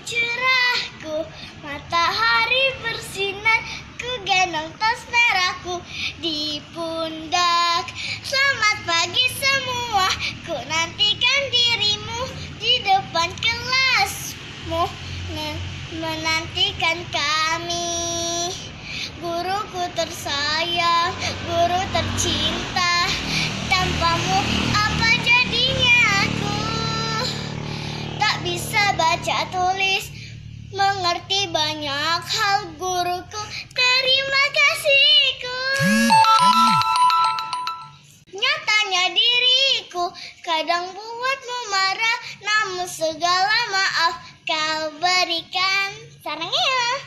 cerahku Matahari bersinar Ku gendong tas merahku. Di pundak Selamat pagi semua. Ku nantikan dirimu di depan kelasmu. Men- Menantikan kami. Guruku tersayang, guru tercinta. Tanpamu apa jadinya aku? Tak bisa baca tulis Mengerti banyak hal guruku. Terima kasihku. Nyatanya diriku Kadang buatmu marah Namun segala maaf Kau berikan. Sarangnya